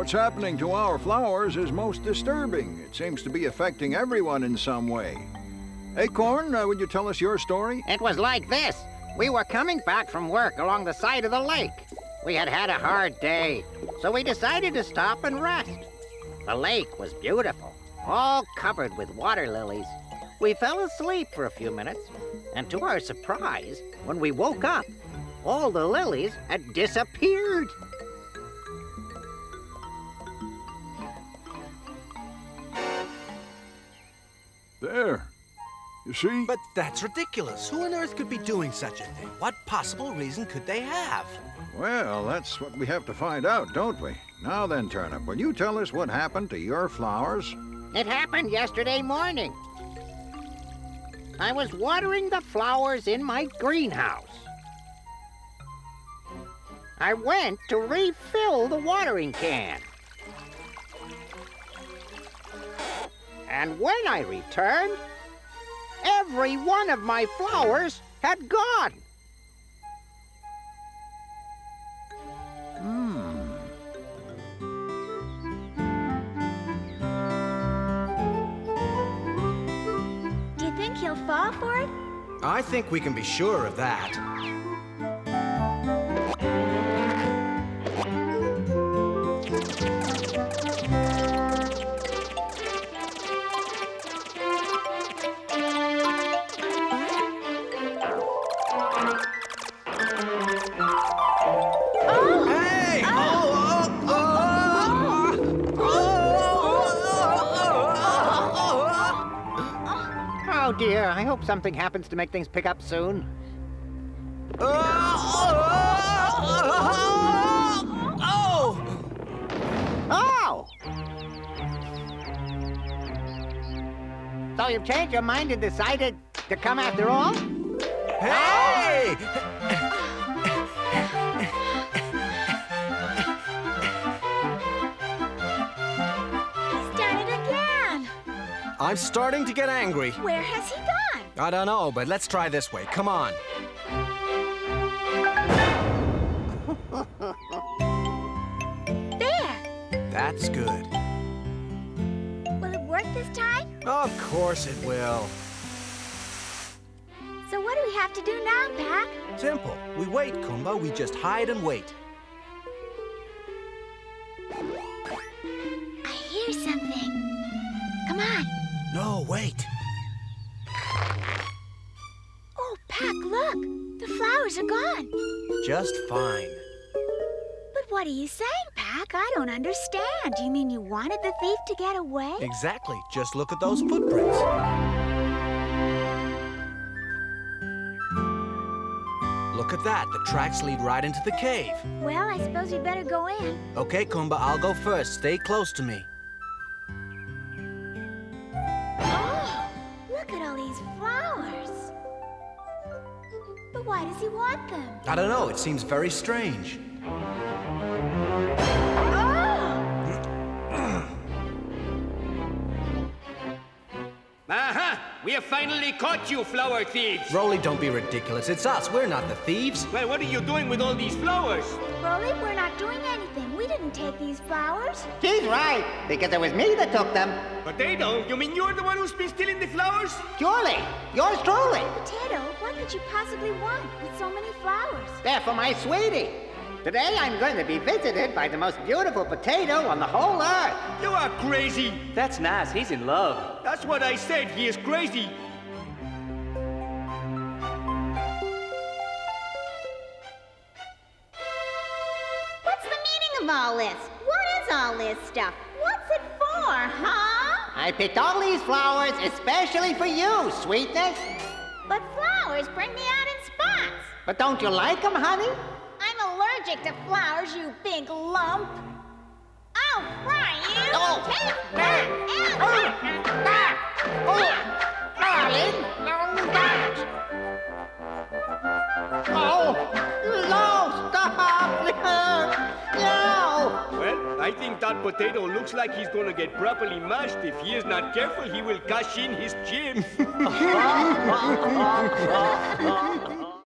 What's happening to our flowers is most disturbing. It seems to be affecting everyone in some way. Acorn, uh, would you tell us your story? It was like this. We were coming back from work along the side of the lake. We had had a hard day, so we decided to stop and rest. The lake was beautiful, all covered with water lilies. We fell asleep for a few minutes, and to our surprise, when we woke up, all the lilies had disappeared. There. You see? But that's ridiculous. Who on earth could be doing such a thing? What possible reason could they have? Well, that's what we have to find out, don't we? Now then, Turnip, will you tell us what happened to your flowers? It happened yesterday morning. I was watering the flowers in my greenhouse. I went to refill the watering can. And when I returned, every one of my flowers had gone. Hmm. Do you think he'll fall for it? I think we can be sure of that. Oh, dear, I hope something happens to make things pick up soon. oh, Oh! So you've changed your mind and decided to come after all? Hey! I'm starting to get angry. Where has he gone? I don't know, but let's try this way. Come on. There. That's good. Will it work this time? Of course it will. So what do we have to do now, Pac? Simple. We wait, Kumba. We just hide and wait. Wait. Oh, Pac, look. The flowers are gone. Just fine. But what are you saying, Pac? I don't understand. You mean you wanted the thief to get away? Exactly. Just look at those footprints. Look at that. The tracks lead right into the cave. Well, I suppose we'd better go in. Okay, Kumba, I'll go first. Stay close to me. These flowers. But why does he want them? I don't know. It seems very strange. Oh! Aha! Uh-huh. We have finally caught you, flower thieves! Rolly, don't be ridiculous. It's us. We're not the thieves. Well, what are you doing with all these flowers? Rolly, we're not doing anything. We didn't take these flowers. He's right, because it was me that took them. But they don't. You mean you're the one who's been stealing the flowers? Julie, yours truly. Potato, what could you possibly want with so many flowers? They're for my sweetie. Today I'm going to be visited by the most beautiful potato on the whole earth. You are crazy! That's nice. He's in love. That's what I said. He is crazy. What's the meaning of all this? What is all this stuff? What's it for, huh? I picked all these flowers especially for you, sweetness. But flowers bring me out in spots. But don't you like them, honey? I'm allergic to flowers, you big lump. I'll fry you. Oh. Oh. oh, darling. Oh, no, stop. No. Well, I think that potato looks like he's gonna get properly mashed. If he is not careful, he will cash in his gym.